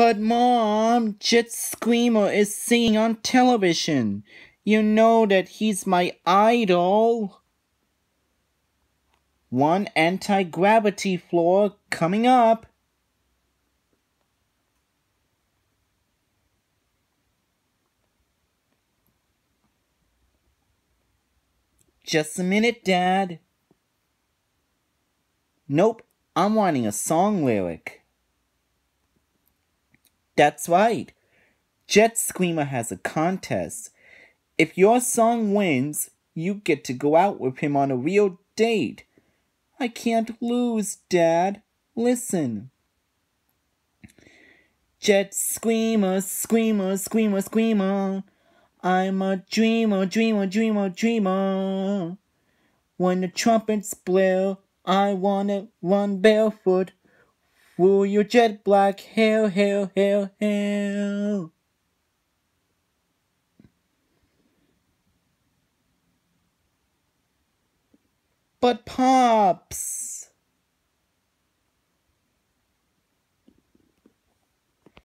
But mom, Jet Screamer is singing on television. You know that he's my idol. One anti-gravity floor coming up. Just a minute, Dad. Nope, I'm wanting a song lyric. That's right. Jet Screamer has a contest. If your song wins, you get to go out with him on a real date. I can't lose, Dad. Listen. Jet Screamer, Screamer, Screamer, Screamer. I'm a dreamer, dreamer, dreamer, dreamer. When the trumpets blow, I wanna run barefoot through your jet black hair, hair, hair, hair. But Pops!